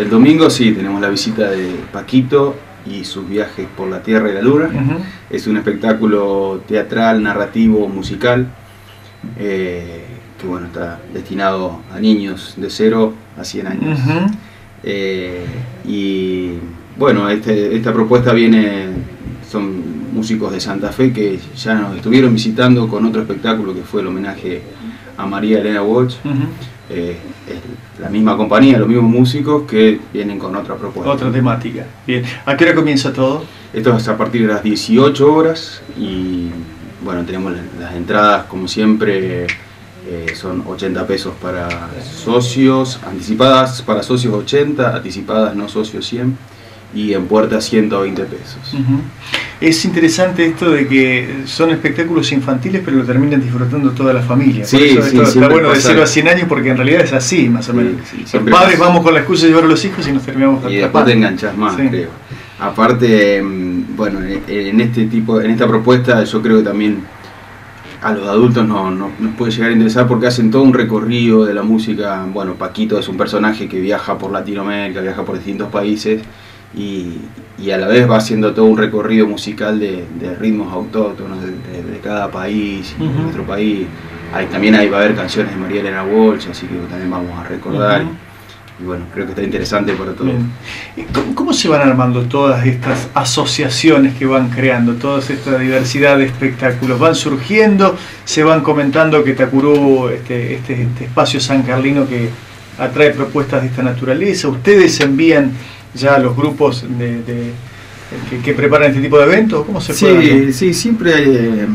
El domingo sí, tenemos la visita de Paquito y sus viajes por la Tierra y la Luna. Es un espectáculo teatral, narrativo, musical, eh, que bueno, está destinado a niños de 0 a 100 años. Eh, y bueno, este, esta propuesta viene, son músicos de Santa Fe que ya nos estuvieron visitando con otro espectáculo que fue el homenaje a María Elena Walsh. Eh, la misma compañía, los mismos músicos que vienen con otra propuesta. Otra temática. Bien. ¿A qué hora comienza todo? Esto es a partir de las 18 horas y bueno, tenemos las entradas como siempre. Eh, son 80 pesos para socios, anticipadas para socios 80, anticipadas no socios 100 y en puerta 120 pesos. Es interesante esto de que son espectáculos infantiles, pero lo terminan disfrutando toda la familia. Sí, Por eso está bueno de 0 a 100 años, porque en realidad es así, más o menos. los padres vamos con la excusa de llevar a los hijos y nos terminamos Y después te enganchas más, creo. Aparte, mm, bueno, en este tipo, en esta propuesta, yo creo que también a los adultos no, nos puede llegar a interesar porque hacen todo un recorrido de la música. Bueno, Paquito es un personaje que viaja por Latinoamérica, viaja por distintos países y, a la vez va haciendo todo un recorrido musical de, ritmos autóctonos de, cada país, de nuestro país. también ahí va a haber canciones de María Elena Walsh, así que también vamos a recordar. Y bueno, creo que está interesante para todos. ¿Cómo, ¿Cómo, se van armando todas estas asociaciones que van creando, toda esta diversidad de espectáculos? ¿Van surgiendo? ¿Se van comentando que Tacurú, este, este, este espacio san carlino que atrae propuestas de esta naturaleza? ¿Ustedes envían ya los grupos de, que, preparan este tipo de eventos? ¿Cómo se Sí, sí, siempre eh,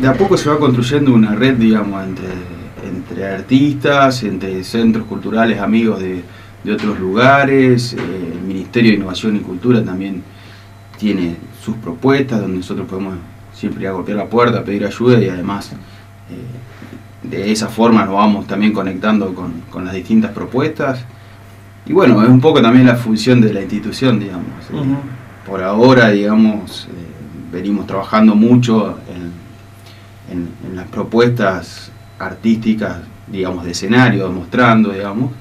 de a poco se va construyendo una red, digamos, entre, entre artistas, entre centros culturales, amigos de, otros lugares. Eh, el Ministerio de Innovación y Cultura también tiene sus propuestas, donde nosotros podemos siempre ir a golpear la puerta, pedir ayuda y además eh, de esa forma nos vamos también conectando con, con las distintas propuestas. Y bueno, es un poco también la función de la institución, digamos. Por ahora, digamos, eh, venimos trabajando mucho en, las propuestas artísticas, digamos, de escenario, mostrando, digamos.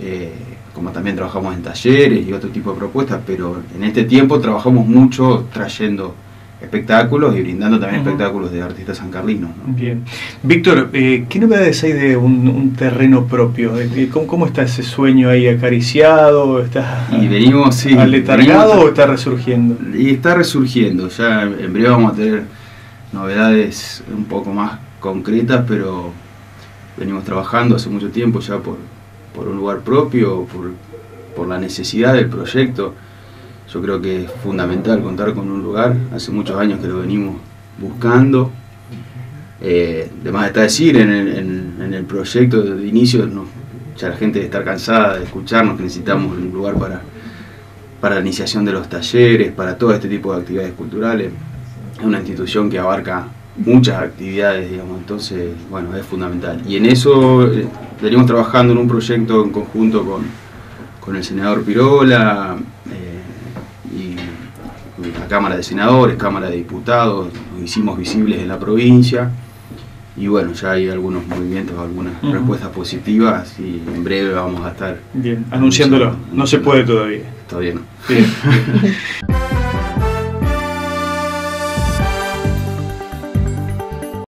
Eh, como también trabajamos en talleres y otro tipo de propuestas, pero en este tiempo trabajamos mucho trayendo espectáculos y brindando también espectáculos de artistas sancarlinos. Bien. Víctor, eh, ¿qué novedades hay de un, terreno propio? Eh, ¿Cómo, está ese sueño ahí acariciado? ¿Está y venimos, sí, aletargado o está resurgiendo? Y está resurgiendo, ya en breve vamos a tener novedades un poco más concretas, pero venimos trabajando hace mucho tiempo ya por, por un lugar propio, por, por la necesidad del proyecto yo creo que es fundamental contar con un lugar, hace muchos años que lo venimos buscando. Eh, de más está decir, en el, proyecto de inicio, ya la gente debe estar cansada de escucharnos, que necesitamos un lugar para, para la iniciación de los talleres, para todo este tipo de actividades culturales. Es una institución que abarca muchas actividades, digamos, entonces, bueno, es fundamental. Y en eso eh, venimos trabajando en un proyecto en conjunto con, con el senador Pirola. Cámara de Senadores, Cámara de Diputados, nos hicimos visibles en la provincia y bueno, ya hay algunos movimientos, algunas respuestas positivas y en breve vamos a estar bien anunciándolo. No se puede todavía. Todavía no. Bien.